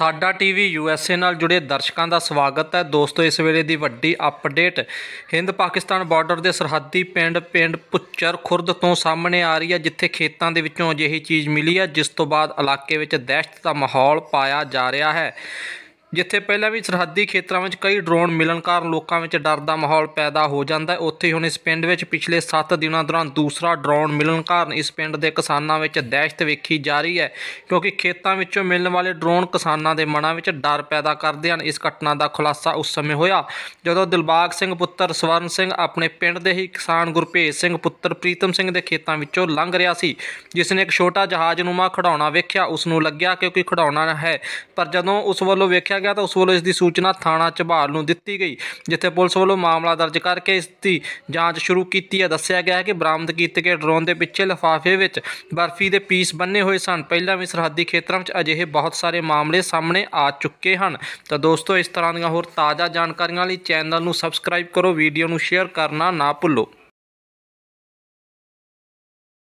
ਸਾਡਾ TV USA ਨਾਲ ਜੁੜੇ ਦਰਸ਼ਕਾਂ ਦਾ ਸਵਾਗਤ ਹੈ। ਦੋਸਤੋ, ਇਸ ਵੇਲੇ ਦੀ ਵੱਡੀ ਅਪਡੇਟ ਹਿੰਦ ਪਾਕਿਸਤਾਨ ਬਾਰਡਰ ਦੇ ਸਰਹੱਦੀ ਪਿੰਡ ਪਿੰਡ ਪੁੱਚਰ ਖੁਰਦ ਤੋਂ ਸਾਹਮਣੇ ਆ ਰਹੀ ਹੈ, ਜਿੱਥੇ ਖੇਤਾਂ ਦੇ ਵਿੱਚੋਂ ਅਜਿਹੀ ਚੀਜ਼ ਮਿਲੀ ਹੈ, ਜਿਸ ਤੋਂ ਬਾਅਦ ਇਲਾਕੇ ਵਿੱਚ ਦਹਿਸ਼ਤ ਦਾ ਮਾਹੌਲ ਪਾਇਆ ਜਾ ਰਿਹਾ ਹੈ। ਜਿੱਥੇ ਪਹਿਲਾਂ ਵੀ ਸਰਹੱਦੀ ਖੇਤਰਾਂ ਵਿੱਚ ਕਈ ਡਰੋਨ ਮਿਲਣ ਕਾਰਨ ਲੋਕਾਂ ਵਿੱਚ ਡਰ ਦਾ ਮਾਹੌਲ ਪੈਦਾ ਹੋ ਜਾਂਦਾ ਹੈ। ਉੱਥੇ ਹੀ ਹੁਣ ਇਸ ਪਿੰਡ ਵਿੱਚ ਪਿਛਲੇ 7 ਦਿਨਾਂ ਦੌਰਾਨ ਦੂਸਰਾ ਡਰੋਨ ਮਿਲਣ ਕਾਰਨ ਇਸ ਪਿੰਡ ਦੇ ਕਿਸਾਨਾਂ ਵਿੱਚ ਦਹਿਸ਼ਤ ਵੇਖੀ ਜਾ ਰਹੀ ਹੈ, ਕਿਉਂਕਿ ਖੇਤਾਂ ਵਿੱਚੋਂ ਮਿਲਣ ਵਾਲੇ ਡਰੋਨ ਕਿਸਾਨਾਂ ਦੇ ਮਨਾਂ ਵਿੱਚ ਡਰ ਪੈਦਾ ਕਰਦੇ ਹਨ। ਇਸ ਘਟਨਾ ਦਾ ਖੁਲਾਸਾ ਉਸ ਸਮੇਂ ਹੋਇਆ ਜਦੋਂ ਦਿਲਬਾਗ ਸਿੰਘ ਪੁੱਤਰ ਸਵਰਨ ਸਿੰਘ ਆਪਣੇ ਪਿੰਡ ਦੇ ਹੀ ਕਿਸਾਨ ਗੁਰਭੇਜ ਸਿੰਘ ਪੁੱਤਰ ਪ੍ਰੀਤਮ ਸਿੰਘ ਦੇ ਖੇਤਾਂ ਵਿੱਚੋਂ ਲੰਘ ਰਿਹਾ ਸੀ ਜਿਸ ਨੇ ਇੱਕ ਛੋਟਾ ਜਹਾਜ਼ ਜਹਾਜ਼ਨੁਮਾ ਖਿਡੌਣਾ ਵੇਖਿਆ। ਉਸ ਨੂੰ ਲੱਗਿਆ ਕਿ ਕੋਈ ਖਿਡੌਣਾ ਹੈ, ਪਰ ਜਦੋਂ ਉਸ ਵੱਲੋਂ ਵੇਖਿਆ ਗਿਆ ਤਾਂ ਉਸ ਵੱਲੋਂ ਇਸ ਦੀ ਸੂਚਨਾ ਥਾਣਾ ਝਬਾਲ ਨੂੰ ਦਿੱਤੀ ਗਈ, ਜਿੱਥੇ ਪੁਲਿਸ ਵੱਲੋਂ ਮਾਮਲਾ ਦਰਜ ਕਰਕੇ ਇਸ ਦੀ ਜਾਂਚ ਸ਼ੁਰੂ ਕੀਤੀ ਹੈ। ਦੱਸਿਆ ਗਿਆ ਹੈ ਕਿ ਬਰਾਮਦ ਕੀਤੇ ਗਏ ਡਰੋਨ ਦੇ ਪਿੱਛੇ ਲਿਫਾਫੇ ਵਿੱਚ ਬਰਫੀ ਦੇ ਪੀਸ ਬੰਨੇ ਹੋਏ ਸਨ। ਪਹਿਲਾਂ ਵੀ ਸਰਹੱਦੀ ਖੇਤਰਾਂ ਵਿੱਚ ਅਜਿਹੇ ਬਹੁਤ ਸਾਰੇ ਮਾਮਲੇ ਸਾਹਮਣੇ ਆ ਚੁੱਕੇ ਹਨ। ਤਾਂ ਦੋਸਤੋ, ਇਸ ਤਰ੍ਹਾਂ ਦੀਆਂ ਹੋਰ ਤਾਜ਼ਾ ਜਾਣਕਾਰੀਆਂ ਲਈ ਚੈਨਲ ਨੂੰ ਸਬਸਕ੍ਰਾਈਬ ਕਰੋ, ਵੀਡੀਓ ਨੂੰ ਸ਼ੇਅਰ ਕਰਨਾ ਨਾ ਭੁੱਲੋ।